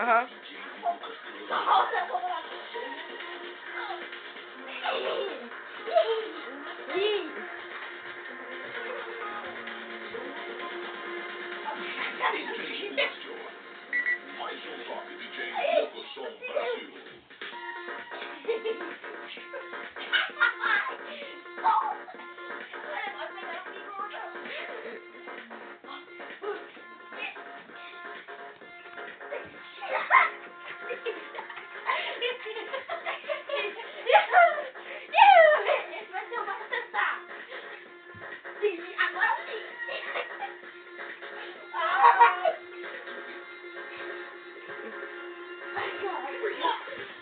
Uh-huh. my God.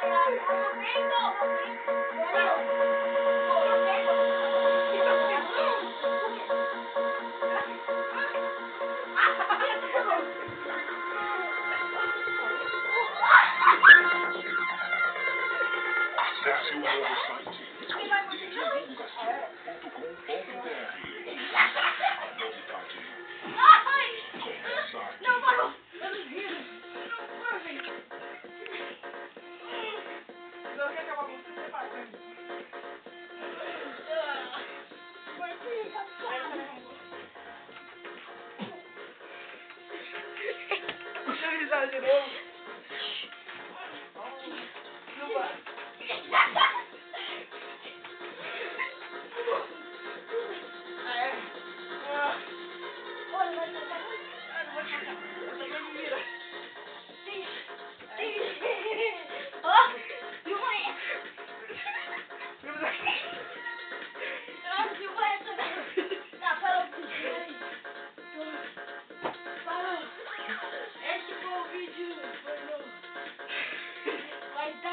That's your oversight. It's what you Thank you.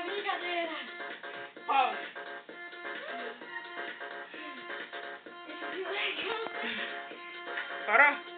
brincadeira. Pausa. Parou?